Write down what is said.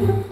Mm-hmm.